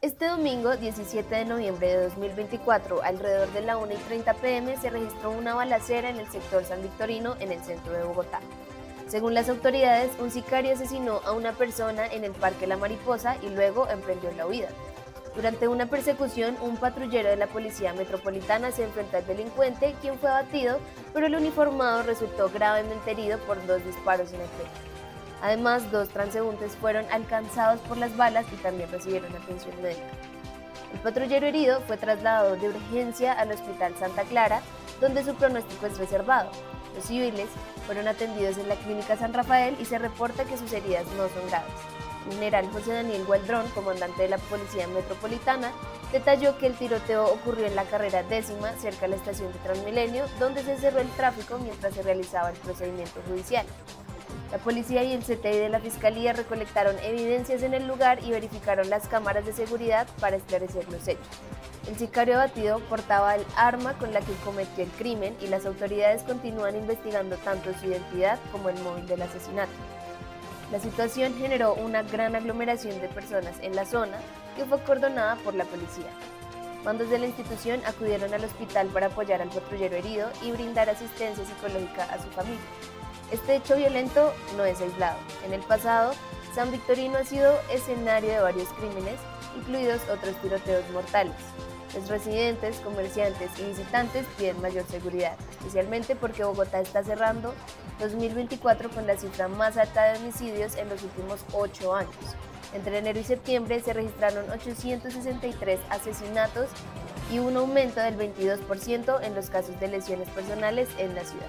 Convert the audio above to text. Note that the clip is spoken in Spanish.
Este domingo, 17 de noviembre de 2024, alrededor de la 1 y 30 pm, se registró una balacera en el sector San Victorino, en el centro de Bogotá. Según las autoridades, un sicario asesinó a una persona en el Parque La Mariposa y luego emprendió la huida. Durante una persecución, un patrullero de la Policía Metropolitana se enfrentó al delincuente, quien fue abatido, pero el uniformado resultó gravemente herido por dos disparos en el pecho. Además, dos transeúntes fueron alcanzados por las balas y también recibieron atención médica. El patrullero herido fue trasladado de urgencia al Hospital Santa Clara, donde su pronóstico es reservado. Los civiles fueron atendidos en la Clínica San Rafael y se reporta que sus heridas no son graves. El general José Daniel Gualdrón, comandante de la Policía Metropolitana, detalló que el tiroteo ocurrió en la carrera décima cerca de la estación de Transmilenio, donde se cerró el tráfico mientras se realizaba el procedimiento judicial. La policía y el CTI de la Fiscalía recolectaron evidencias en el lugar y verificaron las cámaras de seguridad para esclarecer los hechos. El sicario abatido portaba el arma con la que cometió el crimen y las autoridades continúan investigando tanto su identidad como el móvil del asesinato. La situación generó una gran aglomeración de personas en la zona que fue acordonada por la policía. Mandos de la institución acudieron al hospital para apoyar al patrullero herido y brindar asistencia psicológica a su familia. Este hecho violento no es aislado. En el pasado, San Victorino ha sido escenario de varios crímenes, incluidos otros tiroteos mortales. Los residentes, comerciantes y visitantes piden mayor seguridad, especialmente porque Bogotá está cerrando 2024 con la cifra más alta de homicidios en los últimos ocho años. Entre enero y septiembre se registraron 863 asesinatos y un aumento del 22% en los casos de lesiones personales en la ciudad.